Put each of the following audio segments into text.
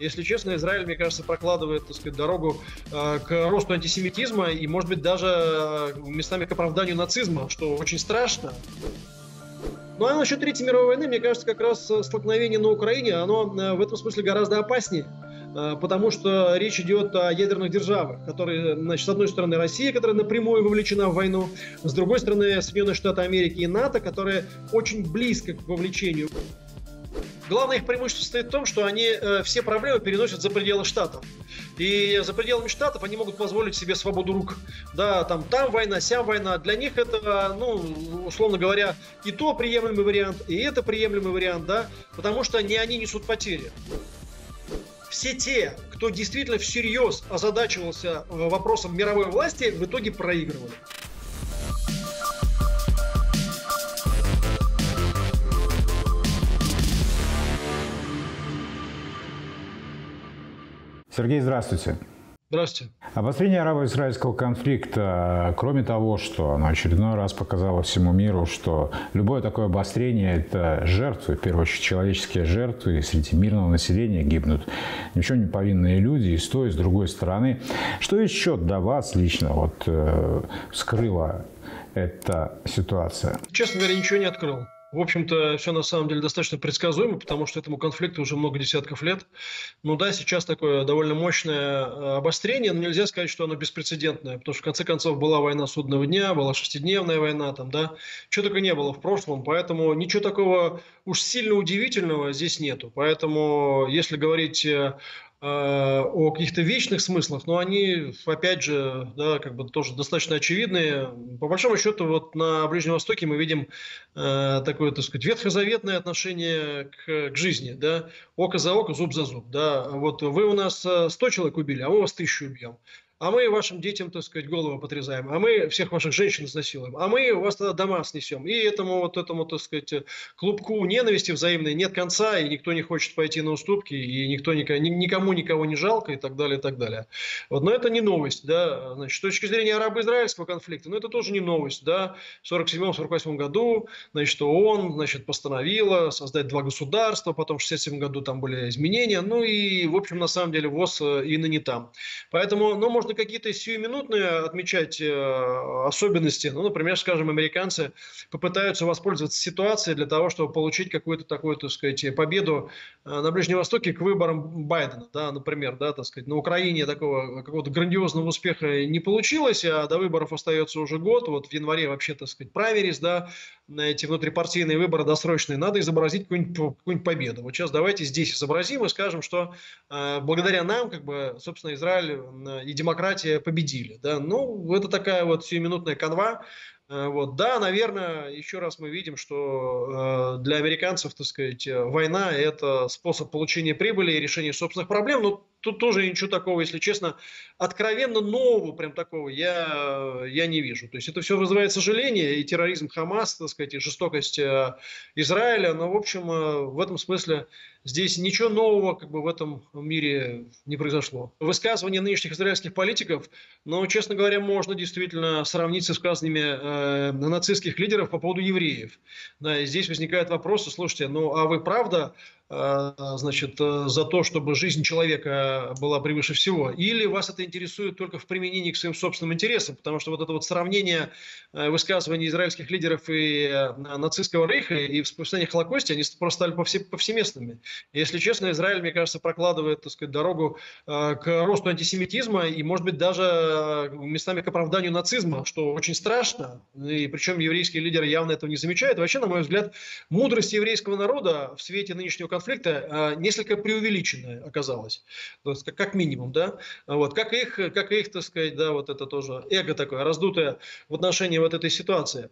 Если честно, Израиль, мне кажется, прокладывает, так сказать, дорогу э, к росту антисемитизма и, может быть, даже э, местами к оправданию нацизма, что очень страшно. Ну а насчет Третьей мировой войны, мне кажется, как раз столкновение на Украине, оно э, в этом смысле гораздо опаснее. Э, потому что речь идет о ядерных державах, которые, значит, с одной стороны Россия, которая напрямую вовлечена в войну, с другой стороны Соединенные Штаты Америки и НАТО, которые очень близко к вовлечению. Главное их преимущество состоит в том, что они э, все проблемы переносят за пределы штатов. И за пределами штатов они могут позволить себе свободу рук. Да, там, там война, сям война. Для них это, ну, условно говоря, и то приемлемый вариант, и это приемлемый вариант, да, потому что не они несут потери все те, кто действительно всерьез озадачивался э, вопросом мировой власти, в итоге проигрывали. Сергей, здравствуйте. Здравствуйте. Обострение арабо-израильского конфликта, кроме того, что оно очередной раз показало всему миру, что любое такое обострение – это жертвы, в первую очередь человеческие жертвы, и среди мирного населения гибнут ничего не повинные люди и с той, и с другой стороны. Что еще до вас лично вот, э, скрыла эта ситуация? Честно говоря, ничего не открыл. В общем-то, все на самом деле достаточно предсказуемо, потому что этому конфликту уже много десятков лет. Ну да, сейчас такое довольно мощное э, обострение, но нельзя сказать, что оно беспрецедентное, потому что в конце концов была война судного дня, была шестидневная война, там, да, чего только не было в прошлом, поэтому ничего такого уж сильно удивительного здесь нету. Поэтому, если говорить э, о каких-то вечных смыслах, но они, опять же, да, как бы тоже достаточно очевидные. По большому счету, вот на Ближнем Востоке мы видим э, такое, так сказать, ветхозаветное отношение к, к жизни, да, око за око, зуб за зуб, да. Вот вы у нас 100 э, человек убили, а мы вас тысячу убьем а мы вашим детям, так сказать, голову подрезаем, а мы всех ваших женщин изнасилуем, а мы у вас тогда дома снесем. И этому вот этому, так сказать, клубку ненависти взаимной нет конца, и никто не хочет пойти на уступки, и никто никому никого не жалко, и так далее, и так далее. Вот, но это не новость, да, значит, с точки зрения арабо-израильского конфликта, но это тоже не новость, да, в 47-48 году, значит, ООН, значит, постановила создать два государства, потом в 67 году там были изменения, ну и, в общем, на самом деле, ВОЗ э, и ныне там. Поэтому, ну, можно можно какие-то сиюминутные отмечать э, особенности. Ну, например, скажем, американцы попытаются воспользоваться ситуацией для того, чтобы получить какую-то такую, так сказать, победу э, на Ближнем Востоке к выборам Байдена, да, например, да, так сказать, на Украине такого какого-то грандиозного успеха не получилось, а до выборов остается уже год, вот в январе вообще, так сказать, праймерис, да, на эти внутрипартийные выборы досрочные, надо изобразить какую-нибудь, какую победу. Вот сейчас давайте здесь изобразим и скажем, что э, благодаря нам, как бы, собственно, Израиль э, и демократия демократия победили. Да? Ну, это такая вот сиюминутная канва. Э, вот. Да, наверное, еще раз мы видим, что э, для американцев, так сказать, война – это способ получения прибыли и решения собственных проблем. Но тут тоже ничего такого, если честно, откровенно нового прям такого я, я не вижу. То есть это все вызывает сожаление, и терроризм Хамас, так сказать, и жестокость э, Израиля, но, в общем, э, в этом смысле здесь ничего нового как бы в этом мире не произошло. Высказывания нынешних израильских политиков, но, честно говоря, можно действительно сравнить с высказываниями э, нацистских лидеров по поводу евреев. Да, и здесь возникает вопрос, слушайте, ну а вы правда значит, э, за то, чтобы жизнь человека была превыше всего, или вас это интересует только в применении к своим собственным интересам, потому что вот это вот сравнение э, высказываний израильских лидеров и нацистского рейха и воспоминания о они просто стали повсе, повсеместными. Если честно, Израиль, мне кажется, прокладывает, так сказать, дорогу к росту антисемитизма и, может быть, даже местами к оправданию нацизма, что очень страшно, и причем еврейские лидеры явно этого не замечают. Вообще, на мой взгляд, мудрость еврейского народа в свете нынешнего конфликта конфликта а, несколько преувеличенная оказалась, то есть, как минимум, да, вот, как их, как их, так сказать, да, вот это тоже эго такое раздутое в отношении вот этой ситуации.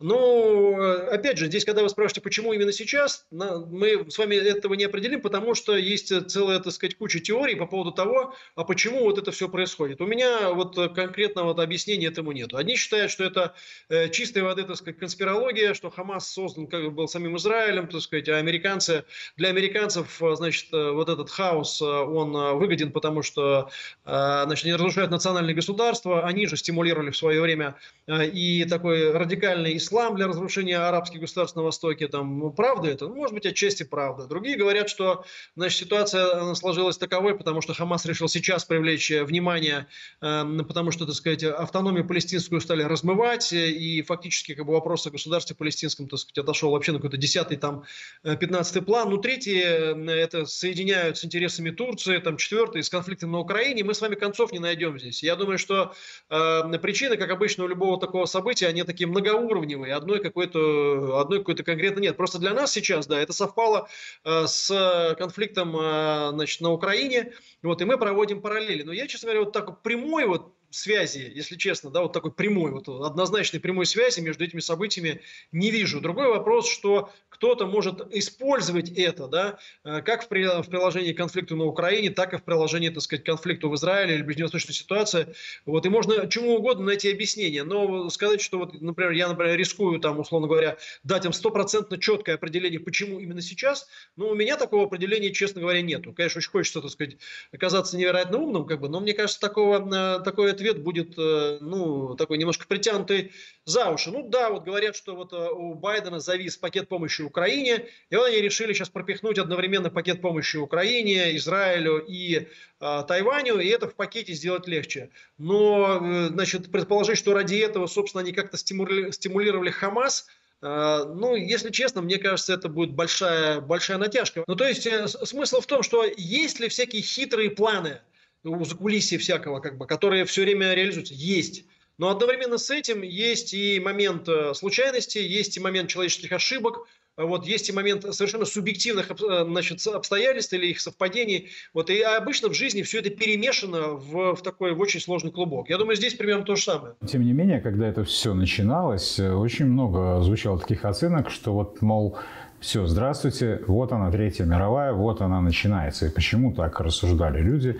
Ну, опять же, здесь, когда вы спрашиваете, почему именно сейчас, мы с вами этого не определим, потому что есть целая, так сказать, куча теорий по поводу того, а почему вот это все происходит. У меня вот конкретного вот объяснения этому нет. Одни считают, что это э, чистая воды, так сказать, конспирология, что Хамас создан как был самим Израилем, так сказать, а американцы, для американцев, значит, э, вот этот хаос, э, он выгоден, потому что, значит, они разрушают национальное государство, они же стимулировали в свое время и такой радикальный ислам, для разрушения арабских государств на Востоке. Там, ну, правда это? Ну, может быть, отчасти правда. Другие говорят, что значит, ситуация сложилась таковой, потому что Хамас решил сейчас привлечь внимание, э, потому что, так сказать, автономию палестинскую стали размывать, и фактически как бы, вопрос о государстве палестинском, так сказать, отошел вообще на какой-то десятый, там, пятнадцатый план. Ну, третий, это соединяют с интересами Турции, там, четвертый, с конфликтом на Украине. Мы с вами концов не найдем здесь. Я думаю, что э, причины, как обычно у любого такого события, они такие многоуровневые. Одной какой-то, одной какой-то конкретно нет. Просто для нас сейчас, да, это совпало э, с конфликтом э, значит, на Украине. Вот, и мы проводим параллели. Но я, честно говоря, вот так прямой вот связи, если честно, да, вот такой прямой, вот однозначной прямой связи между этими событиями не вижу. Другой вопрос, что кто-то может использовать это, да, э, как в, при, в приложении к конфликту на Украине, так и в приложении, так сказать, к конфликту в Израиле или ближневосточной ситуации. Вот, и можно чему угодно найти объяснение. Но сказать, что вот, например, я, например, рискую там, условно говоря, дать им стопроцентно четкое определение, почему именно сейчас, но у меня такого определения, честно говоря, нету. Конечно, очень хочется, так сказать, оказаться невероятно умным, как бы, но мне кажется, такого, э, такое ответ будет, э, ну, такой немножко притянутый за уши. Ну да, вот говорят, что вот э, у Байдена завис пакет помощи Украине, и они решили сейчас пропихнуть одновременно пакет помощи Украине, Израилю и э, Тайваню, и это в пакете сделать легче. Но, э, значит, предположить, что ради этого, собственно, они как-то стимули, стимулировали Хамас, ну, если честно, мне кажется, это будет большая, большая натяжка. Ну, то есть, смысл в том, что есть ли всякие хитрые планы, у закулисья всякого, как бы, которые все время реализуются. Есть. Но одновременно с этим есть и момент э, случайности, есть и момент человеческих ошибок, вот есть и момент совершенно субъективных э, значит, обстоятельств или их совпадений. Вот, и обычно в жизни все это перемешано в, в такой в очень сложный клубок. Я думаю, здесь примерно то же самое. Тем не менее, когда это все начиналось, э, очень много звучало таких оценок, что вот, мол, все, здравствуйте, вот она Третья мировая, вот она начинается. И почему так рассуждали люди?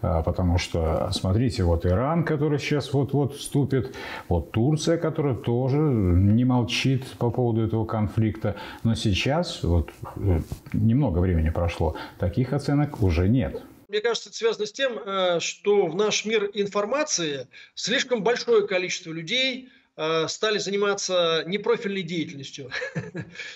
А, потому что, смотрите, вот Иран, который сейчас вот-вот вступит, вот Турция, которая тоже не молчит по поводу этого конфликта, но сейчас, вот э, немного времени прошло, таких оценок уже нет. Мне кажется, это связано с тем, э, что в наш мир информации слишком большое количество людей стали заниматься непрофильной деятельностью.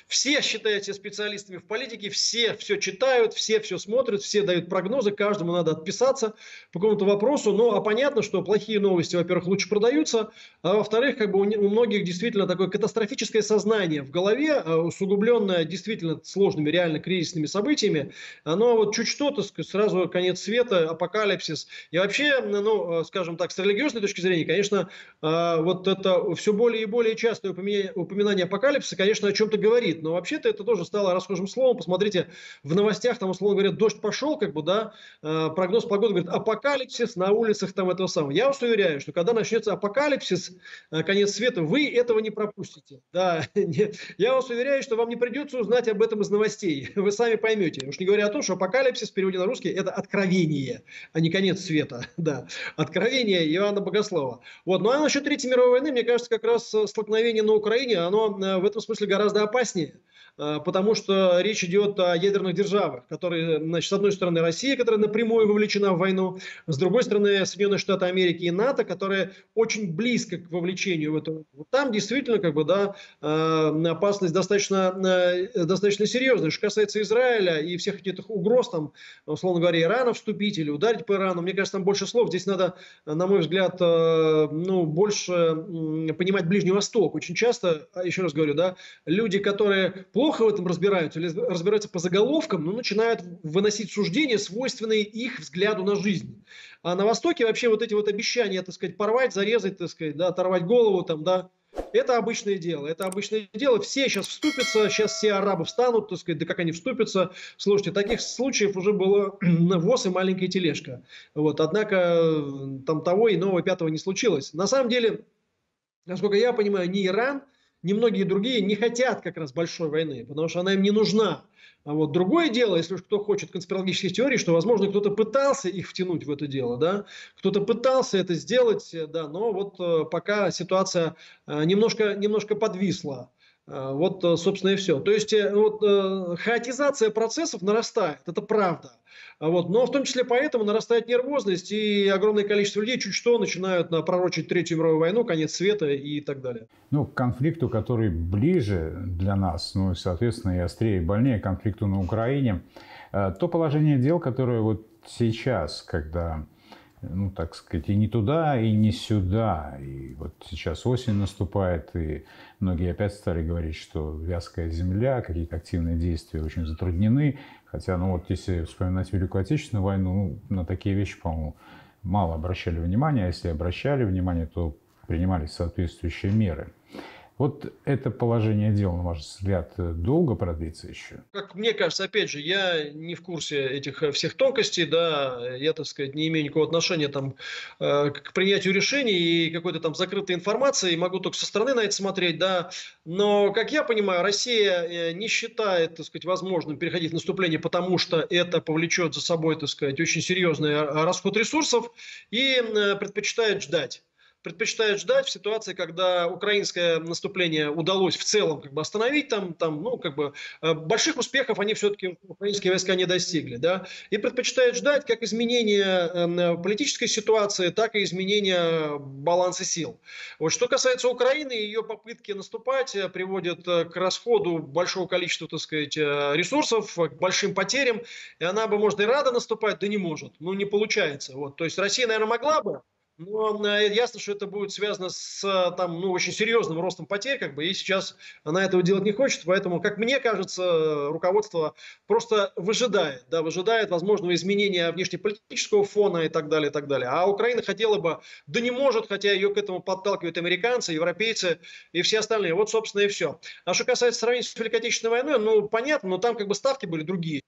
Все считают себя специалистами в политике, все все читают, все все смотрят, все дают прогнозы, каждому надо отписаться по какому-то вопросу. Ну, а понятно, что плохие новости, во-первых, лучше продаются, а во-вторых, как бы у, у многих действительно такое катастрофическое сознание в голове, э, усугубленное действительно сложными, реально кризисными событиями. Оно вот чуть что-то, сразу конец света, апокалипсис. И вообще, ну, э, скажем так, с религиозной точки зрения, конечно, вот это все более и более частое упоминание, апокалипсиса, конечно, о чем-то говорит, но вообще-то это тоже стало расхожим словом. Посмотрите, в новостях там, условно говоря, дождь пошел, как бы, да, э, прогноз погоды говорит, апокалипсис на улицах там этого самого. Я вас уверяю, что когда начнется апокалипсис, э, конец света, вы этого не пропустите. Да, не, я вас уверяю, что вам не придется узнать об этом из новостей. Вы сами поймете. Уж не говоря о том, что апокалипсис в переводе на русский это откровение, а не конец света. Да, откровение Иоанна Богослова. Вот. Ну а насчет Третьей мировой войны, мне кажется, кажется, как раз э, столкновение на Украине, оно э, в этом смысле гораздо опаснее. Э, потому что речь идет о ядерных державах, которые, значит, с одной стороны Россия, которая напрямую вовлечена в войну, с другой стороны Соединенные Штаты Америки и НАТО, которые очень близко к вовлечению в эту. Там действительно, как бы, да, э, опасность достаточно, э, достаточно серьезная. Что касается Израиля и всех этих угроз, там, условно говоря, Ирана вступить или ударить по Ирану, мне кажется, там больше слов. Здесь надо, на мой взгляд, ну, больше понимать Ближний Восток. Очень часто, а, еще раз говорю, да, люди, которые плохо в этом разбираются или разбираются по заголовкам, но начинают выносить суждения, свойственные их взгляду на жизнь. А на Востоке вообще вот эти вот обещания, так сказать, порвать, зарезать, так сказать, да, оторвать голову, там, да, это обычное дело. Это обычное дело. Все сейчас вступятся, сейчас все арабы встанут, так сказать, да как они вступятся. Слушайте, таких случаев уже было ВОЗ и маленькая тележка. Вот, однако там того, иного, пятого не случилось. На самом деле, насколько я понимаю, ни Иран, немногие другие не хотят как раз большой войны, потому что она им не нужна. А вот другое дело, если уж кто хочет конспирологических теорий, что, возможно, кто-то пытался их втянуть в это дело, да, кто-то пытался это сделать, да, но вот э, пока ситуация э, немножко, немножко подвисла. Вот, собственно, и все. То есть вот, хаотизация процессов нарастает, это правда. Вот. Но в том числе поэтому нарастает нервозность, и огромное количество людей чуть что начинают пророчить Третью мировую войну, конец света и так далее. Ну, к конфликту, который ближе для нас, ну, соответственно, и острее, и больнее конфликту на Украине, то положение дел, которое вот сейчас, когда ну, так сказать, и не туда, и не сюда. И вот сейчас осень наступает, и многие опять стали говорить, что вязкая земля, какие-то активные действия очень затруднены. Хотя, ну вот если вспоминать Великую Отечественную войну, ну, на такие вещи, по-моему, мало обращали внимания. А если обращали внимание, то принимались соответствующие меры. Вот это положение дел, на ваш взгляд, долго продлится еще? Как мне кажется, опять же, я не в курсе этих э, всех тонкостей, да, я, так сказать, не имею никакого отношения там э, к принятию решений и какой-то там закрытой информации, могу только со стороны на это смотреть, да, но, как я понимаю, Россия э, не считает, так сказать, возможным переходить в наступление, потому что это повлечет за собой, так сказать, очень серьезный расход ресурсов и предпочитает ждать предпочитают ждать в ситуации, когда украинское наступление удалось в целом как бы остановить, там, там, ну, как бы, э, больших успехов они все-таки, украинские войска не достигли, да, и предпочитают ждать как изменения эм, политической ситуации, так и изменения баланса сил. Вот что касается Украины, ее попытки наступать э, приводят э, к расходу большого количества, так сказать, ресурсов, к большим потерям, и она бы, может, и рада наступать, да не может, ну, не получается, вот, то есть Россия, наверное, могла бы, но э, ясно, что это будет связано с там, ну, очень серьезным ростом потерь, как бы, и сейчас она этого делать не хочет, поэтому, как мне кажется, руководство просто выжидает, да, выжидает возможного изменения внешнеполитического фона и так далее, и так далее. А Украина хотела бы, да не может, хотя ее к этому подталкивают американцы, европейцы и все остальные. Вот, собственно, и все. А что касается сравнения с Великой Отечественной войной, ну, понятно, но там как бы ставки были другие.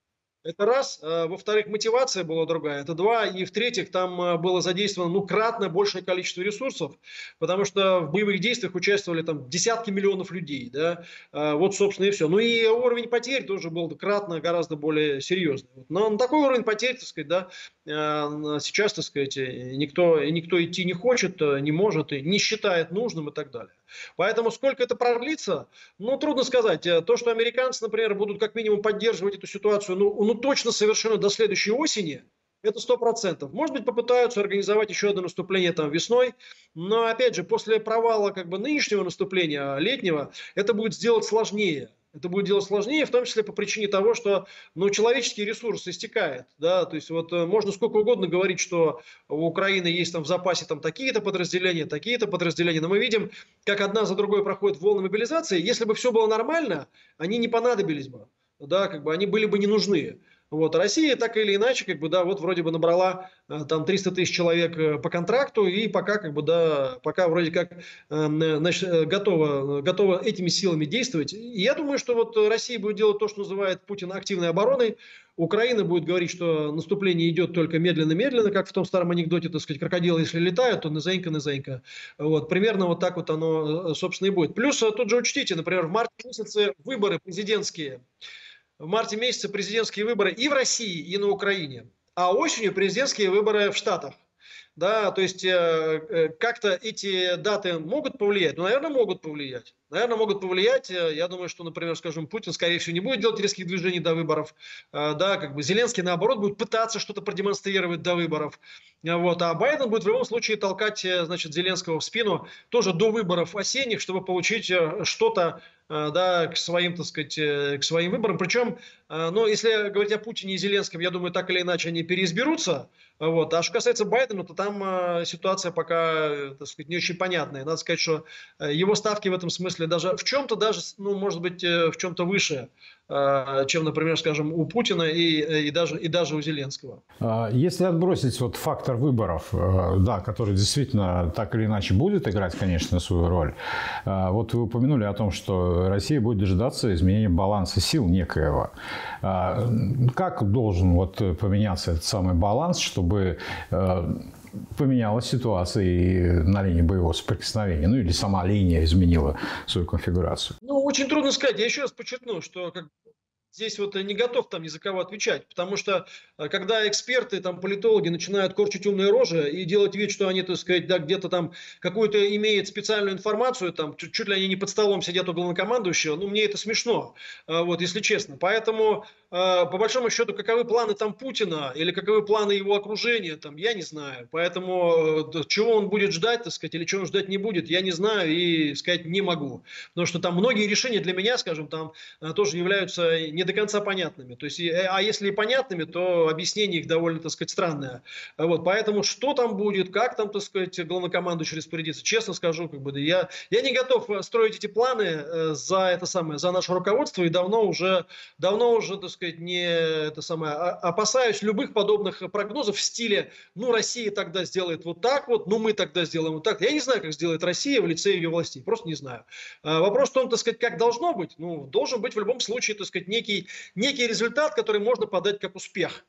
Это раз. А, во-вторых, мотивация была другая. Это два. И в-третьих, там а, было задействовано ну, кратно большее количество ресурсов, потому что в боевых действиях участвовали там десятки миллионов людей. Да? А, вот, собственно, и все. Ну и уровень потерь тоже был кратно гораздо более серьезный. Но на такой уровень потерь, так сказать, да, сейчас, так сказать, никто, никто идти не хочет, не может, и не считает нужным и так далее. Поэтому сколько это продлится, ну, трудно сказать. То, что американцы, например, будут как минимум поддерживать эту ситуацию, ну, ну точно совершенно до следующей осени, это сто процентов. Может быть, попытаются организовать еще одно наступление там весной, но опять же, после провала как бы нынешнего наступления, летнего, это будет сделать сложнее. Это будет делать сложнее, в том числе по причине того, что ну, человеческий ресурс истекает. Да? То есть вот э, можно сколько угодно говорить, что у Украины есть там в запасе там такие-то подразделения, такие-то подразделения, но мы видим, как одна за другой проходит волны мобилизации. Если бы все было нормально, они не понадобились бы да, как бы они были бы не нужны. Вот. А Россия так или иначе, как бы, да, вот вроде бы набрала э, там 300 тысяч человек э, по контракту, и пока, как бы, да, пока вроде как э, значит, готова, готова этими силами действовать. И я думаю, что вот Россия будет делать то, что называет Путин активной обороной. Украина будет говорить, что наступление идет только медленно-медленно, как в том старом анекдоте, так сказать, крокодилы, если летают, то низенько, низенько. Вот, примерно вот так вот оно, собственно, и будет. Плюс тут же учтите, например, в марте месяце выборы президентские в марте месяце президентские выборы и в России, и на Украине, а осенью президентские выборы в Штатах. Да, то есть э, э, как-то эти даты могут повлиять? Ну, наверное, могут повлиять. Наверное, могут повлиять. Э, я думаю, что, например, скажем, Путин, скорее всего, не будет делать резких движений до выборов. Э, да, как бы Зеленский, наоборот, будет пытаться что-то продемонстрировать до выборов. Э, вот. А Байден будет в любом случае толкать, значит, Зеленского в спину тоже до выборов осенних, чтобы получить что-то да, к своим, так сказать, к своим выборам. Причем, ну, если говорить о Путине и Зеленском, я думаю, так или иначе они переизберутся. Вот. А что касается Байдена, то там ситуация пока, так сказать, не очень понятная. Надо сказать, что его ставки в этом смысле даже в чем-то даже, ну, может быть, э, в чем-то выше, э, чем, например, скажем, у Путина и, э, и, даже, и даже у Зеленского. А, если отбросить вот фактор выборов, да, который действительно так или иначе будет играть, конечно, свою роль, вот вы упомянули о том, что Россия будет дожидаться изменения баланса сил некоего. А, как должен вот поменяться этот самый баланс, чтобы поменялась ситуация и на линии боевого соприкосновения, ну или сама линия изменила свою конфигурацию? Ну, очень трудно сказать. Я еще раз подчеркну, что как здесь вот не готов там ни за кого отвечать, потому что э, когда эксперты, там, политологи начинают корчить умные рожи и делать вид, что они, так сказать, да, где-то там какую-то имеют специальную информацию, там, чуть, чуть ли они не под столом сидят у главнокомандующего, ну, мне это смешно, э, вот, если честно. Поэтому, э, по большому счету, каковы планы там Путина или каковы планы его окружения, там, я не знаю. Поэтому, чего он будет ждать, так сказать, или чего он ждать не будет, я не знаю и сказать не могу. Потому что там многие решения для меня, скажем, там тоже являются не до конца понятными. То есть, а если и понятными, то объяснение их довольно, так сказать, странное. Вот, поэтому что там будет, как там, так сказать, главнокомандующий распорядится, честно скажу, как бы, я, я не готов строить эти планы э, за это самое, за наше руководство и давно уже, давно уже, так сказать, не это самое, а, опасаюсь любых подобных прогнозов в стиле, ну, Россия тогда сделает вот так вот, ну, мы тогда сделаем вот так. Я не знаю, как сделает Россия в лице ее властей, просто не знаю. А вопрос в том, так сказать, как должно быть, ну, должен быть в любом случае, так сказать, некий, некий результат, который можно подать как успех.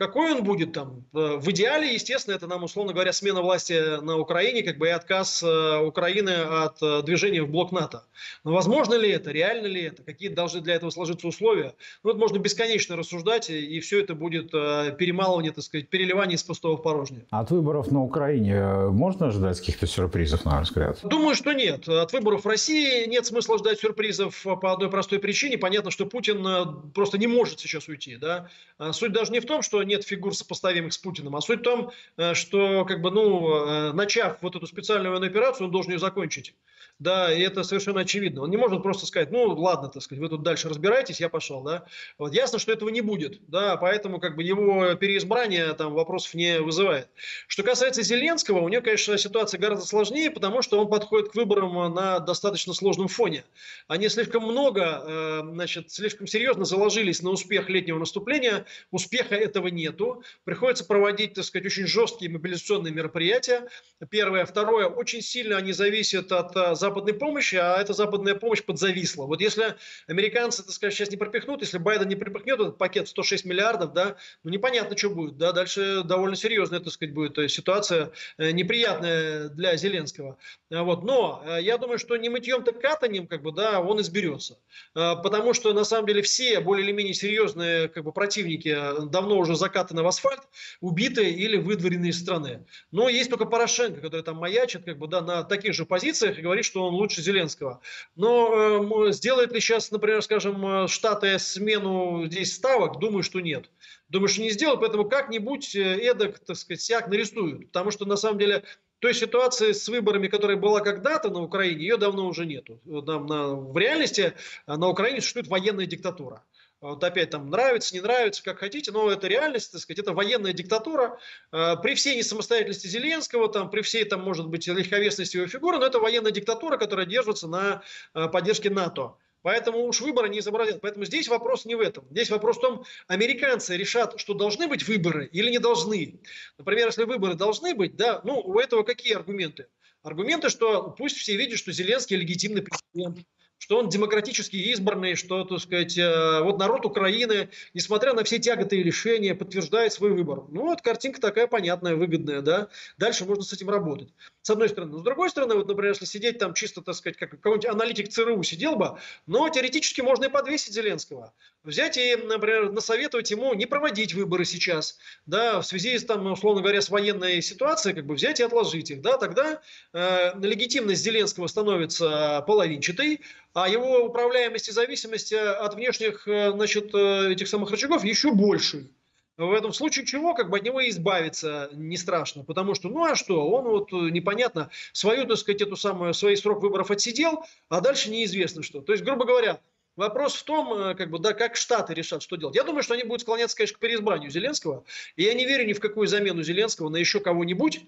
Какой он будет там? Э, в идеале, естественно, это нам, условно говоря, смена власти на Украине, как бы и отказ э, Украины от э, движения в блок НАТО. Но возможно ли это? Реально ли это? Какие должны для этого сложиться условия? Ну, это можно бесконечно рассуждать, и все это будет перемалывание, так сказать, переливание из пустого в порожнее. От выборов на Украине можно ждать каких-то сюрпризов, на ваш взгляд? Думаю, что нет. От выборов в России нет смысла ждать сюрпризов по одной простой причине. Понятно, что Путин просто не может сейчас уйти. Да? Суть даже не в том, что нет фигур, сопоставимых с Путиным. А суть в том, э, что, как бы, ну, э, начав вот эту специальную военную операцию, он должен ее закончить. Да, и это совершенно очевидно. Он не может просто сказать, ну, ладно, так сказать, вы тут дальше разбираетесь, я пошел, да. Вот ясно, что этого не будет, да, поэтому, как бы, его переизбрание там вопросов не вызывает. Что касается Зеленского, у него, конечно, ситуация гораздо сложнее, потому что он подходит к выборам на достаточно сложном фоне. Они слишком много, э, значит, слишком серьезно заложились на успех летнего наступления, успеха этого нету. Приходится проводить, так сказать, очень жесткие мобилизационные мероприятия. Первое. Второе. Очень сильно они зависят от э, западной помощи, а эта западная помощь подзависла. Вот если американцы, так сказать, сейчас не пропихнут, если Байден не пропихнет этот пакет 106 миллиардов, да, ну непонятно, что будет, да, дальше довольно серьезная, так сказать, будет ситуация э, неприятная для Зеленского. Вот, но э, я думаю, что не мытьем-то катанием, как бы, да, он изберется. Потому что, на самом деле, все более или менее серьезные, как бы, противники давно уже закатаны в асфальт, убитые или выдворены из страны. Но есть только Порошенко, который там маячит как бы, да, на таких же позициях и говорит, что он лучше Зеленского. Но э, сделает ли сейчас, например, скажем, э, Штаты смену здесь ставок? Думаю, что нет. Думаю, что не сделают, поэтому как-нибудь э, эдак, так сказать, сяк нарисуют. Потому что, на самом деле, той ситуации с выборами, которая была когда-то на Украине, ее давно уже нету. Нам на, в реальности э, на Украине существует военная диктатура. Вот опять там нравится, не нравится, как хотите, но это реальность, так сказать, это военная диктатура. Э, при всей несамостоятельности Зеленского, там, при всей, там, может быть, легковесности его фигуры, но это военная диктатура, которая держится на э, поддержке НАТО. Поэтому уж выборы не изобразят. Поэтому здесь вопрос не в этом. Здесь вопрос в том, американцы решат, что должны быть выборы или не должны. Например, если выборы должны быть, да, ну, у этого какие аргументы? Аргументы, что пусть все видят, что Зеленский легитимный президент, что он демократически избранный, что, так сказать, э, вот народ Украины, несмотря на все тяготы и лишения, подтверждает свой выбор. Ну, вот картинка такая понятная, выгодная, да. Дальше можно с этим работать. С одной стороны. Но с другой стороны, вот, например, если сидеть там чисто, так сказать, как какой-нибудь аналитик ЦРУ сидел бы, но теоретически можно и подвесить Зеленского. Взять и, например, насоветовать ему не проводить выборы сейчас, да, в связи с, там, условно говоря, с военной ситуацией, как бы взять и отложить их, да, тогда э, легитимность Зеленского становится половинчатой, а его управляемость и зависимость э, от внешних э, значит, э, этих самых рычагов еще больше. В этом случае чего, как бы от него избавиться не страшно, потому что, ну а что, он вот непонятно свою, так сказать, эту самую, свой срок выборов отсидел, а дальше неизвестно что. То есть, грубо говоря, Вопрос в том, как бы, да, как Штаты решат, что делать. Я думаю, что они будут склоняться, конечно, к переизбранию Зеленского. И я не верю ни в какую замену Зеленского на еще кого-нибудь.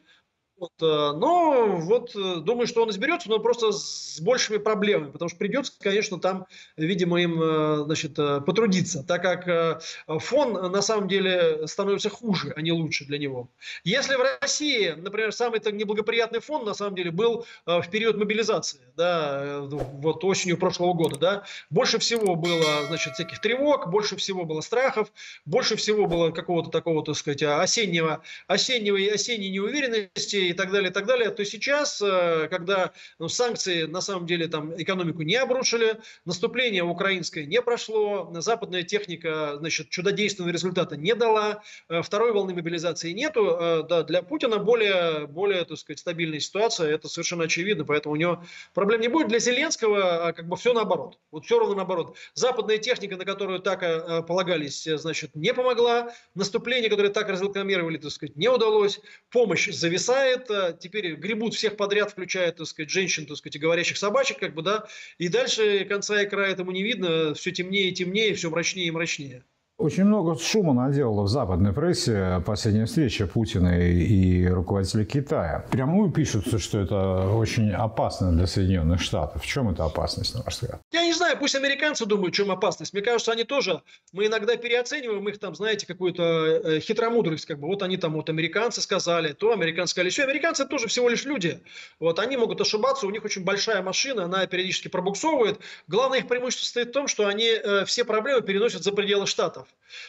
Вот, э, но вот э, думаю, что он изберется, но просто с большими проблемами, потому что придется, конечно, там, видимо, им э, значит, потрудиться, так как фон на самом деле становится хуже, а не лучше для него. Если в России, например, самый так неблагоприятный фон на самом деле был в период мобилизации, да, вот осенью прошлого года, да, больше всего было, значит, всяких тревог, больше всего было страхов, больше всего было какого-то такого, так сказать, осеннего, осеннего и осенней неуверенности, и так далее, и так далее, то сейчас, э, когда ну, санкции на самом деле там экономику не обрушили, наступление украинское не прошло, западная техника, значит, чудодейственного результата не дала, э, второй волны мобилизации нету, э, да, для Путина более, более, так сказать, стабильная ситуация, это совершенно очевидно, поэтому у него проблем не будет. Для Зеленского а, как бы все наоборот, вот все ровно наоборот. Западная техника, на которую так полагались, значит, не помогла, наступление, которое так разрекламировали, так сказать, не удалось, помощь зависает, теперь гребут всех подряд, включая, так сказать, женщин, так сказать, и говорящих собачек, как бы, да, и дальше конца и края этому не видно, все темнее и темнее, все мрачнее и мрачнее. Очень много шума наделала в западной прессе последняя встреча Путина и руководителя Китая. Прямую пишутся, что это очень опасно для Соединенных Штатов. В чем эта опасность, на ваш взгляд? Я не знаю, пусть американцы думают, в чем опасность. Мне кажется, они тоже, мы иногда переоцениваем их там, знаете, какую-то э, хитромудрость, как бы, вот они там, вот американцы сказали, то американцы сказали, все, американцы тоже всего лишь люди. Вот они могут ошибаться, у них очень большая машина, она периодически пробуксовывает. Главное их преимущество состоит в том, что они э, все проблемы переносят за пределы Штатов.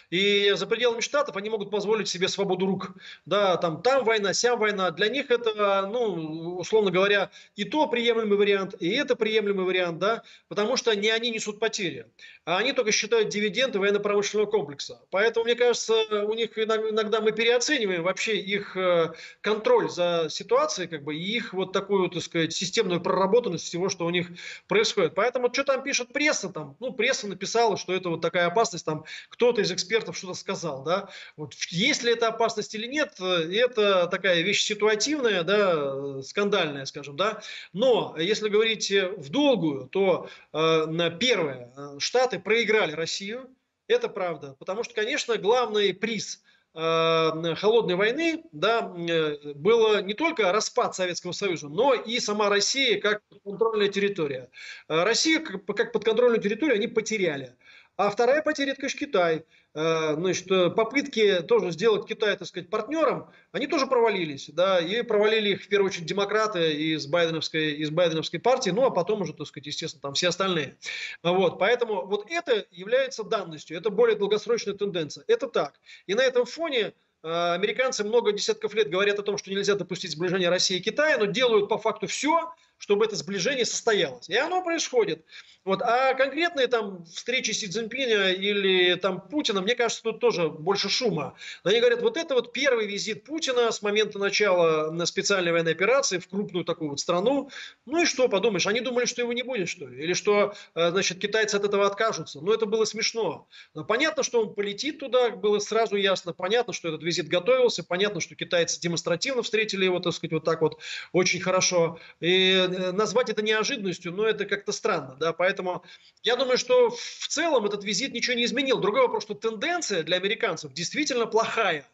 И за пределами Штатов они могут позволить себе свободу рук. Да, там, там война, сям война. Для них это, ну, условно говоря, и то приемлемый вариант, и это приемлемый вариант, да, потому что не они несут потери, а они только считают дивиденды военно-промышленного комплекса. Поэтому, мне кажется, у них иногда мы переоцениваем вообще их э, контроль за ситуацией, как бы, и их вот такую, так сказать, системную проработанность всего, что у них происходит. Поэтому, что там пишет пресса, там, ну, пресса написала, что это вот такая опасность, там, кто-то из экспертов что-то сказал, да, вот есть ли это опасность или нет, это такая вещь ситуативная, да, скандальная, скажем, да, но если говорить в долгую, то э, первое, Штаты проиграли Россию, это правда, потому что, конечно, главный приз э, холодной войны, да, э, было не только распад Советского Союза, но и сама Россия как контрольная территория. Россию как подконтрольную территорию они потеряли. А вторая потеря, это, конечно, Китай. Э, значит, попытки тоже сделать Китай, так сказать, партнером, они тоже провалились, да, и провалили их в первую очередь демократы из Байденовской, из Байденовской партии, ну, а потом уже, так сказать, естественно, там все остальные. Вот, поэтому вот это является данностью, это более долгосрочная тенденция, это так. И на этом фоне э, Американцы много десятков лет говорят о том, что нельзя допустить сближение России и Китая, но делают по факту все, чтобы это сближение состоялось. И оно происходит. Вот. А конкретные там встречи Си Цзиньпиня или там Путина, мне кажется, тут тоже больше шума. Они говорят, вот это вот первый визит Путина с момента начала на специальной военной операции в крупную такую вот страну. Ну и что, подумаешь, они думали, что его не будет, что ли? Или что, э, значит, китайцы от этого откажутся. Ну это было смешно. Понятно, что он полетит туда, было сразу ясно. Понятно, что этот визит готовился. Понятно, что китайцы демонстративно встретили его, так сказать, вот так вот очень хорошо. И Э, назвать это неожиданностью, но это как-то странно, да, поэтому я думаю, что в целом этот визит ничего не изменил. Другой вопрос, что тенденция для американцев действительно плохая,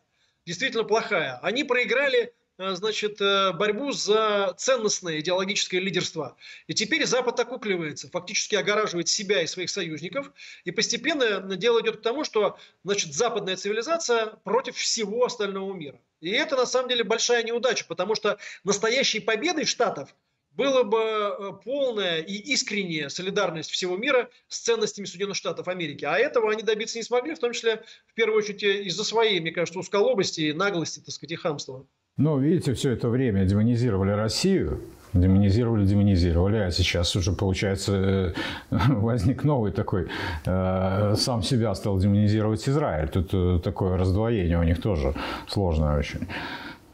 действительно плохая. Они проиграли э, значит, э, борьбу за ценностное идеологическое лидерство. И теперь Запад окукливается, фактически огораживает себя и своих союзников. И постепенно дело идет к тому, что значит, западная цивилизация против всего остального мира. И это на самом деле большая неудача, потому что настоящей победой Штатов – было бы э, полная и искренняя солидарность всего мира с ценностями Соединенных Штатов Америки. А этого они добиться не смогли, в том числе, в первую очередь, из-за своей, мне кажется, усколобости, наглости, так сказать, и хамства. Но, видите, все это время демонизировали Россию, демонизировали, демонизировали, а сейчас уже, получается, э, возник новый такой, э, сам себя стал демонизировать Израиль. Тут такое раздвоение у них тоже сложное очень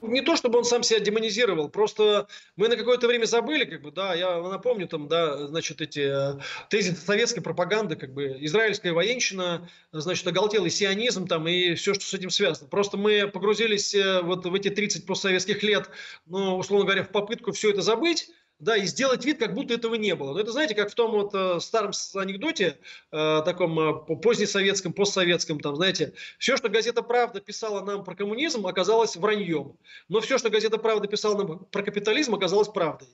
не то, чтобы он сам себя демонизировал, просто мы на какое-то время забыли, как бы, да, я напомню там, да, значит, эти э, тезисы советской пропаганды, как бы, израильская военщина, значит, оголтелый сионизм там и все, что с этим связано. Просто мы погрузились э, вот в эти 30 постсоветских лет, ну, условно говоря, в попытку все это забыть, да, и сделать вид, как будто этого не было. Но это, знаете, как в том вот э, старом анекдоте, э, таком э, позднесоветском, постсоветском, там, знаете, все, что газета «Правда» писала нам про коммунизм, оказалось враньем. Но все, что газета «Правда» писала нам про капитализм, оказалось правдой.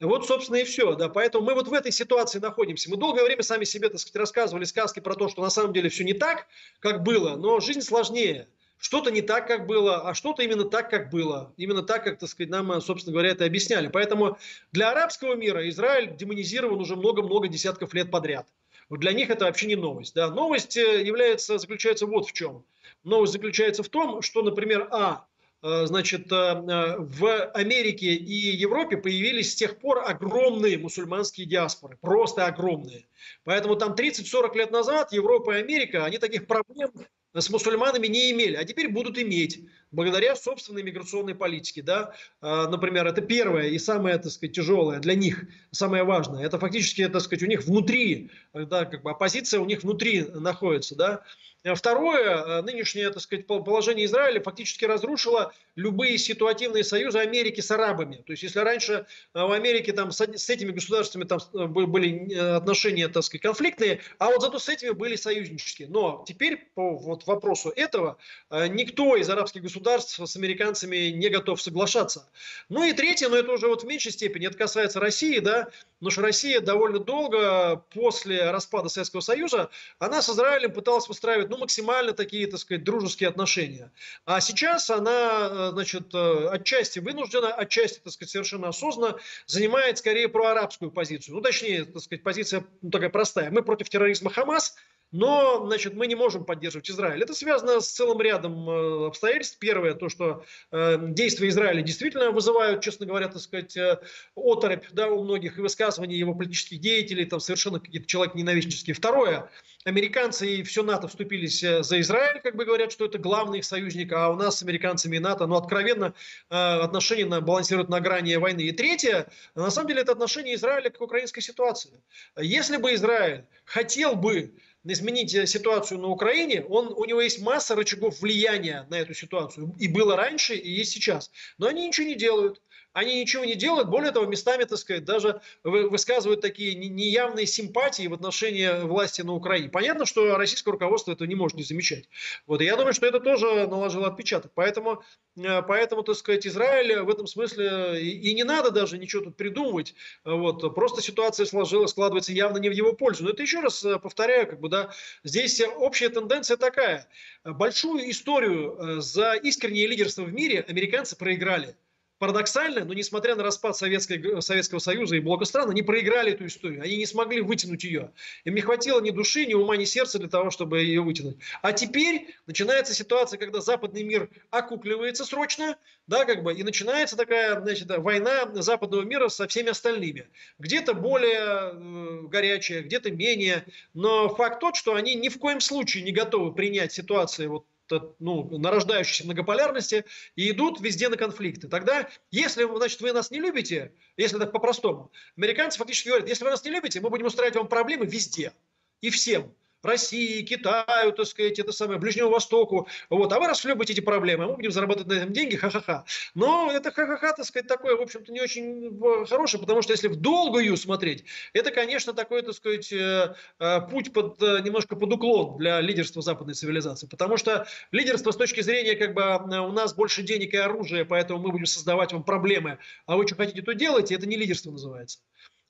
Вот, собственно, и все. Да. Поэтому мы вот в этой ситуации находимся. Мы долгое время сами себе, так сказать, рассказывали сказки про то, что на самом деле все не так, как было, но жизнь сложнее что-то не так, как было, а что-то именно так, как было. Именно так, как, так сказать, нам, собственно говоря, это объясняли. Поэтому для арабского мира Израиль демонизирован уже много-много десятков лет подряд. Для них это вообще не новость. Да? Новость э, является, заключается вот в чем. Новость заключается в том, что, например, а, значит, в Америке и Европе появились с тех пор огромные мусульманские диаспоры, просто огромные. Поэтому там 30-40 лет назад Европа и Америка, они таких проблем с мусульманами не имели, а теперь будут иметь благодаря собственной миграционной политике. Да? А, например, это первое и самое так сказать, тяжелое для них, самое важное. Это фактически так сказать, у них внутри, да, как бы оппозиция у них внутри находится. Да? Второе, нынешнее так сказать, положение Израиля фактически разрушило любые ситуативные союзы Америки с арабами. То есть, если раньше в Америке там, с, этими государствами там, были отношения так сказать, конфликтные, а вот зато с этими были союзнические. Но теперь по вот, вопросу этого никто из арабских государств государств с американцами не готов соглашаться. Ну и третье, но это уже вот в меньшей степени, это касается России, да, потому что Россия довольно долго после распада Советского Союза, она с Израилем пыталась выстраивать, ну, максимально такие, так сказать, дружеские отношения. А сейчас она, э, значит, э, отчасти вынуждена, отчасти, так сказать, совершенно осознанно занимает скорее проарабскую позицию. Ну, точнее, так сказать, позиция ну, такая простая. Мы против терроризма Хамас, но, значит, мы не можем поддерживать Израиль. Это связано с целым рядом э, обстоятельств. Первое, то, что э, действия Израиля действительно вызывают, честно говоря, так сказать, э, оторопь да, у многих и высказывания его политических деятелей, там совершенно какие-то человек ненавистнические. Второе, американцы и все НАТО вступились за Израиль, как бы говорят, что это главный их союзник, а у нас с американцами и НАТО, ну, откровенно, отношения на, балансируют на грани войны. И третье, на самом деле, это отношение Израиля к украинской ситуации. Если бы Израиль хотел бы изменить э, ситуацию на Украине, он, у него есть масса рычагов влияния на эту ситуацию. И было раньше, и есть сейчас. Но они ничего не делают они ничего не делают, более того, местами, так сказать, даже высказывают такие неявные симпатии в отношении власти на Украине. Понятно, что российское руководство этого не может не замечать. Вот, и я думаю, что это тоже наложило отпечаток. Поэтому, э, поэтому так сказать, Израиль в этом смысле и, и не надо даже ничего тут придумывать. Вот, просто ситуация сложилась, складывается явно не в его пользу. Но это еще раз э, повторяю, как бы, да, здесь общая тенденция такая. Большую историю э, за искреннее лидерство в мире американцы проиграли парадоксально, но несмотря на распад Советской, Советского Союза и блока стран, они проиграли эту историю. Они не смогли вытянуть ее. Им не хватило ни души, ни ума, ни сердца для того, чтобы ее вытянуть. А теперь начинается ситуация, когда западный мир окукливается срочно, да, как бы, и начинается такая, значит, война западного мира со всеми остальными. Где-то более э, горячая, где-то менее. Но факт тот, что они ни в коем случае не готовы принять ситуацию вот ну, нарождающейся многополярности и идут везде на конфликты. Тогда, если значит, вы нас не любите, если так по-простому, американцы фактически говорят, если вы нас не любите, мы будем устраивать вам проблемы везде и всем. России, Китаю, так сказать, это самое, Ближнему Востоку. Вот. А вы расхлебываете эти проблемы, а мы будем зарабатывать на этом деньги, ха-ха-ха. Но это ха-ха-ха, так сказать, такое, в общем-то, не очень э, хорошее, потому что если в долгую смотреть, это, конечно, такой, так сказать, э, э, путь под, немножко под уклон для лидерства западной цивилизации. Потому что лидерство с точки зрения, как бы, у нас больше денег и оружия, поэтому мы будем создавать вам проблемы, а вы что хотите, то делайте, это не лидерство называется.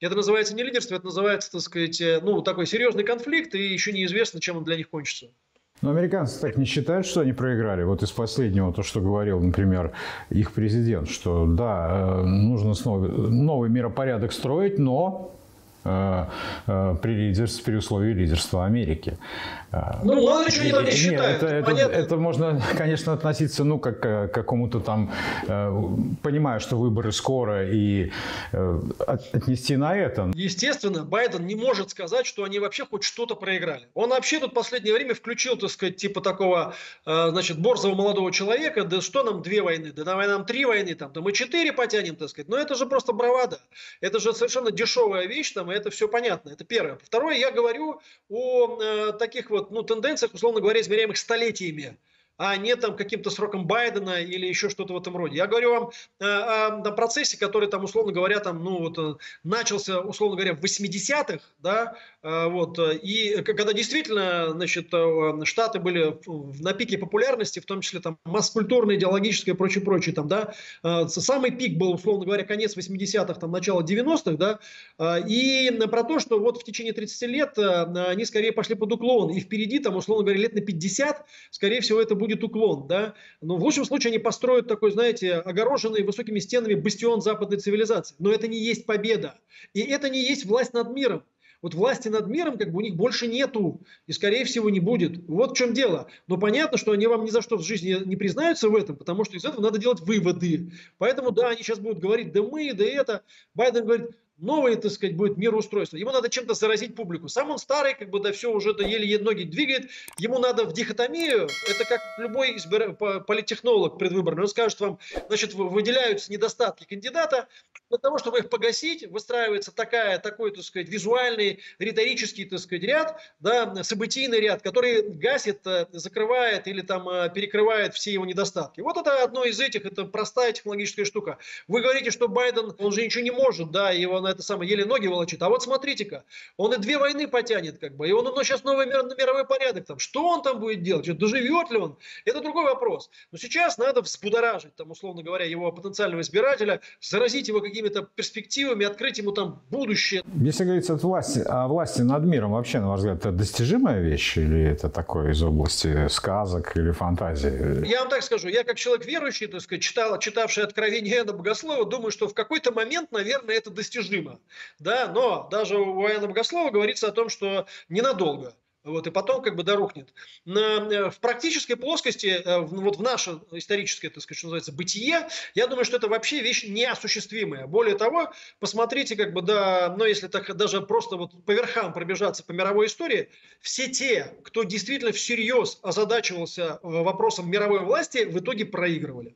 Это называется не лидерство, это называется, так сказать, э, ну, такой серьезный конфликт, и еще неизвестно, чем он для них кончится. Но американцы так не считают, что они проиграли. Вот из последнего, то, что говорил, например, их президент, что да, э, нужно снова новый миропорядок строить, но при, лидерстве, при условии лидерства Америки. Э, ну, мало ли что не считают. Это, это, это, это можно, конечно, относиться ну, как к какому-то там, понимая, что выборы скоро, и отнести на это. Естественно, Байден не может сказать, что они вообще хоть что-то проиграли. Он вообще тут в последнее время включил, так сказать, типа такого, значит, борзого молодого человека, да что нам две войны, да давай нам три войны, там, да мы четыре потянем, так сказать. Но это же просто бравада. Это же совершенно дешевая вещь, там, это все понятно. Это первое. Второе, я говорю о э, таких вот ну, тенденциях, условно говоря, измеряемых столетиями а не там каким-то сроком Байдена или еще что-то в этом роде. Я говорю вам э, о, о процессе, который там, условно говоря, там, ну, вот, э, начался, условно говоря, в 80-х, да, э, вот, и когда действительно, значит, Штаты были на пике популярности, в том числе там масс-культурная, идеологическая и прочее, прочее, там, да, самый пик был, условно говоря, конец 80-х, там, начало 90-х, да, и про то, что вот в течение 30 лет они скорее пошли под уклон, и впереди, там, условно говоря, лет на 50, скорее всего, это будет будет уклон, да, но в лучшем случае они построят такой, знаете, огороженный высокими стенами бастион западной цивилизации. Но это не есть победа. И это не есть власть над миром. Вот власти над миром как бы у них больше нету и, скорее всего, не будет. Вот в чем дело. Но понятно, что они вам ни за что в жизни не признаются в этом, потому что из этого надо делать выводы. Поэтому, да, они сейчас будут говорить, да мы, да это. Байден говорит, новое, так сказать, будет мироустройство. Ему надо чем-то заразить публику. Сам он старый, как бы, да, все уже да, еле ноги двигает. Ему надо в дихотомию, это как любой избир... политтехнолог предвыборный, он скажет вам, значит, выделяются недостатки кандидата, для того, чтобы их погасить, выстраивается такая, такой, так сказать, визуальный, риторический, так сказать, ряд, да, событийный ряд, который гасит, э, закрывает или там э, перекрывает все его недостатки. Вот это одно из этих, это простая технологическая штука. Вы говорите, что Байден, он же ничего не может, да, его на это самое еле ноги волочит. А вот смотрите-ка, он и две войны потянет, как бы, и он, ну, сейчас новый мир, мировой порядок там. Что он там будет делать? Доживет ли он? Это другой вопрос. Но сейчас надо взбудоражить, там, условно говоря, его потенциального избирателя, заразить его какими-то перспективами, открыть ему там будущее. Если говорить о власти, о власти над миром, вообще, на ваш взгляд, это достижимая вещь или это такое из области сказок или фантазии? Я вам так скажу, я как человек верующий, так сказать, читал, читавший откровение Иоанна Богослова, думаю, что в какой-то момент, наверное, это достижимо. Да, но даже у Иоанна Богослова говорится о том, что ненадолго. Вот, и потом как бы дорухнет. На, э, в практической плоскости, э, вот в наше историческое, так сказать, что называется, бытие, я думаю, что это вообще вещь неосуществимая. Более того, посмотрите, как бы, да, ну, если так даже просто вот по верхам пробежаться по мировой истории, все те, кто действительно всерьез озадачивался э, вопросом мировой власти, в итоге проигрывали.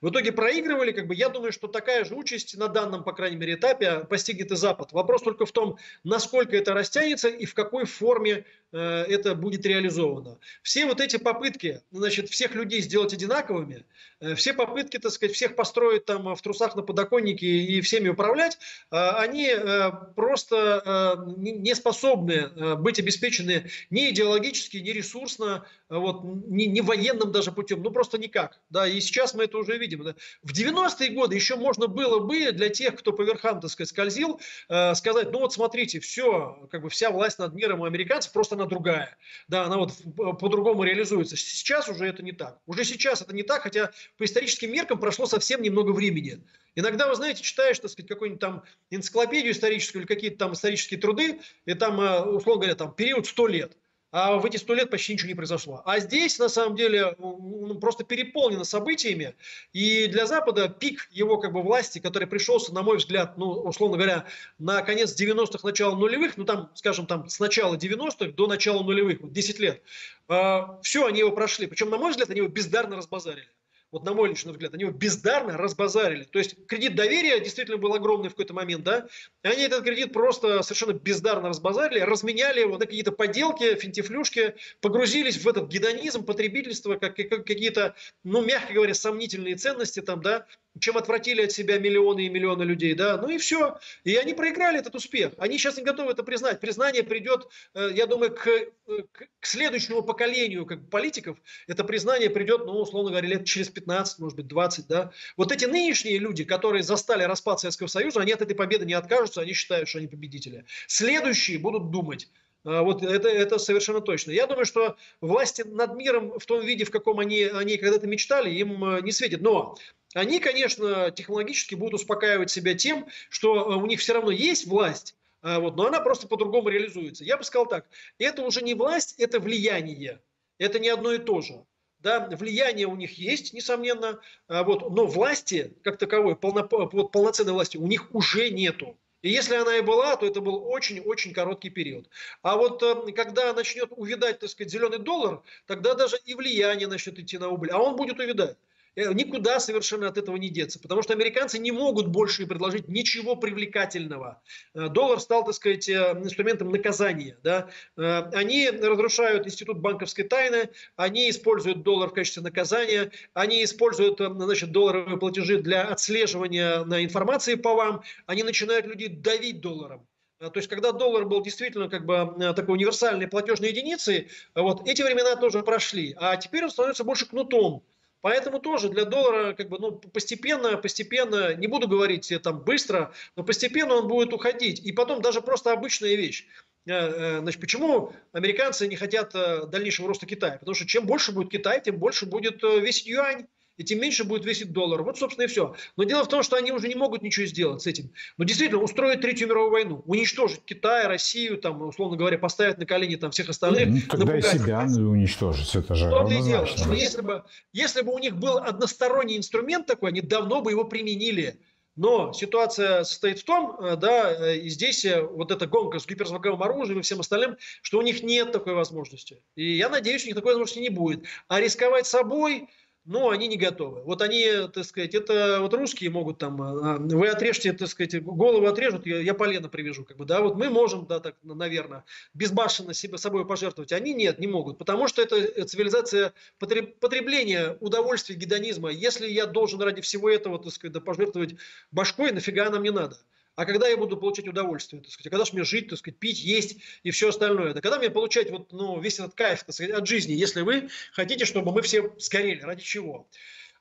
В итоге проигрывали, как бы, я думаю, что такая же участь на данном, по крайней мере, этапе постигнет и Запад. Вопрос только в том, насколько это растянется и в какой форме э, это будет реализовано. Все вот эти попытки, значит, всех людей сделать одинаковыми, э, все попытки, так сказать, всех построить там в трусах на подоконнике и всеми управлять, э, они э, просто э, не способны э, быть обеспечены ни идеологически, ни ресурсно, вот, ни, ни военным даже путем, ну просто никак. Да, и сейчас мы это уже видим видим. Да? В 90-е годы еще можно было бы для тех, кто по верхам, так сказать, скользил, э, сказать, ну вот смотрите, все, как бы вся власть над миром у американцев, просто она другая. Да, она вот по-другому реализуется. Сейчас уже это не так. Уже сейчас это не так, хотя по историческим меркам прошло совсем немного времени. Иногда, вы знаете, читаешь, так сказать, какую-нибудь там энциклопедию историческую или какие-то там исторические труды, и там, э, условно говоря, там период 100 лет а в эти сто лет почти ничего не произошло. А здесь, на самом деле, ну, просто переполнено событиями, и для Запада пик его как бы власти, который пришелся, на мой взгляд, ну, условно говоря, на конец 90-х, начало нулевых, ну, там, скажем, там, с начала 90-х до начала нулевых, вот 10 лет, э, все, они его прошли. Причем, на мой взгляд, они его бездарно разбазарили вот на мой личный взгляд, они его бездарно разбазарили. То есть кредит доверия действительно был огромный в какой-то момент, да, и они этот кредит просто совершенно бездарно разбазарили, разменяли его на какие-то поделки, финтифлюшки, погрузились в этот гедонизм, потребительство, как, как какие-то, ну, мягко говоря, сомнительные ценности там, да, чем отвратили от себя миллионы и миллионы людей, да, ну и все. И они проиграли этот успех. Они сейчас не готовы это признать. Признание придет, э, я думаю, к, э, к, к следующему поколению как политиков. Это признание придет, ну, условно говоря, лет через 15, может быть, 20, да. Вот эти нынешние люди, которые застали распад Советского Союза, они от этой победы не откажутся, они считают, что они победители. Следующие будут думать, вот это, это совершенно точно. Я думаю, что власти над миром в том виде, в каком они, они когда-то мечтали, им не светит. Но они, конечно, технологически будут успокаивать себя тем, что э, у них все равно есть власть, а, вот, но она просто по-другому реализуется. Я бы сказал так, это уже не власть, это влияние. Это не одно и то же. Да, влияние у них есть, несомненно, а, вот, но власти, как таковой, полно, вот, полноценной власти у них уже нету. И если она и была, то это был очень-очень короткий период. А вот э, когда начнет увидать, так сказать, зеленый доллар, тогда даже и влияние начнет идти на убыль. А он будет увидать. Э, никуда совершенно от этого не деться, потому что американцы не могут больше предложить ничего привлекательного. Э, доллар стал, так сказать, э, инструментом наказания. Да? Они разрушают институт банковской тайны, они используют доллар в качестве наказания, они используют значит, долларовые платежи для отслеживания информации по вам, они начинают людей давить долларом. То есть, когда доллар был действительно как бы такой универсальной платежной единицей, вот эти времена тоже прошли. А теперь он становится больше кнутом. Поэтому тоже для доллара как бы, ну, постепенно, постепенно, не буду говорить там быстро, но постепенно он будет уходить. И потом даже просто обычная вещь. Э, э, значит, почему американцы не хотят э, дальнейшего роста Китая? Потому что чем больше будет Китай, тем больше будет весь юань. И тем меньше будет весить доллар. Вот, собственно, и все. Но дело в том, что они уже не могут ничего сделать с этим. Но действительно, устроить Третью мировую войну, уничтожить Китай, Россию, там, условно говоря, поставить на колени там, всех остальных. Ну, тогда и себя уничтожить, это же Что ты делаешь? Если бы, если бы у них был односторонний инструмент такой, они давно бы его применили. Но ситуация состоит в том, э, да, э, и здесь э, вот эта гонка с гиперзвуковым оружием и всем остальным, что у них нет такой возможности. И я надеюсь, у них такой возможности не будет. А рисковать собой, но они не готовы. Вот они, так сказать, это вот русские могут там, а, вы отрежьте, так сказать, голову отрежут, я, я полено привяжу, как бы, да, вот мы можем, да, так, наверное, безбашенно себе собой пожертвовать, они нет, не могут, потому что это цивилизация потребления удовольствия, гедонизма. Если я должен ради всего этого, так сказать, да, пожертвовать башкой, нафига нам не надо? А когда я буду получать удовольствие, так сказать, а когда же мне жить, так сказать, пить, есть и все остальное, да когда мне получать вот, ну, весь этот кайф, так сказать, от жизни, если вы хотите, чтобы мы все сгорели, ради чего?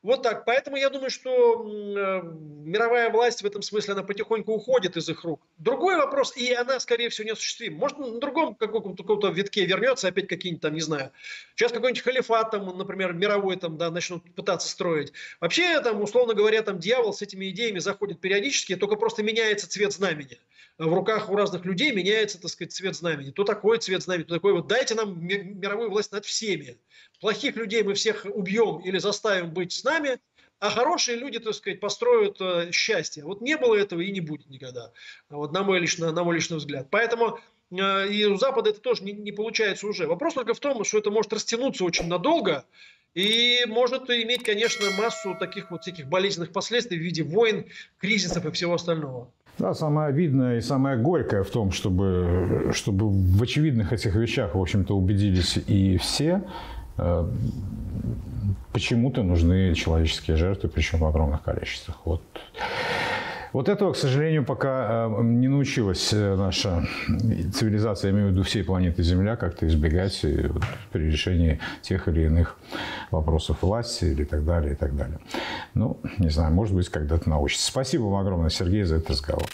Вот так. Поэтому я думаю, что э, мировая власть в этом смысле, она потихоньку уходит из их рук. Другой вопрос, и она, скорее всего, не осуществима. Может, на другом каком-то, каком витке вернется опять какие-нибудь там, не знаю, сейчас какой-нибудь халифат, там, например, мировой, там, да, начнут пытаться строить. Вообще, там, условно говоря, там дьявол с этими идеями заходит периодически, только просто меняется цвет знамени. В руках у разных людей меняется, так сказать, цвет знамени. То такой цвет знамени, то такой. Вот дайте нам мировую власть над всеми. Плохих людей мы всех убьем или заставим быть с нами, а хорошие люди, так сказать, построят э, счастье. Вот не было этого и не будет никогда. Вот на мой личный, на мой личный взгляд. Поэтому э, и у Запада это тоже не, не получается уже. Вопрос только в том, что это может растянуться очень надолго и может иметь, конечно, массу таких вот всяких болезненных последствий в виде войн, кризисов и всего остального. Да, самое видное и самое горькое в том, чтобы, чтобы в очевидных этих вещах, в общем-то, убедились и все, Э, почему-то нужны человеческие жертвы, причем в огромных количествах. Вот. Вот этого, к сожалению, пока э, не научилась э, наша цивилизация, я имею в виду всей планеты Земля, как-то избегать при решении тех или иных вопросов власти или так далее, и так далее. Ну, не знаю, может быть, когда-то научится. Спасибо вам огромное, Сергей, за этот разговор.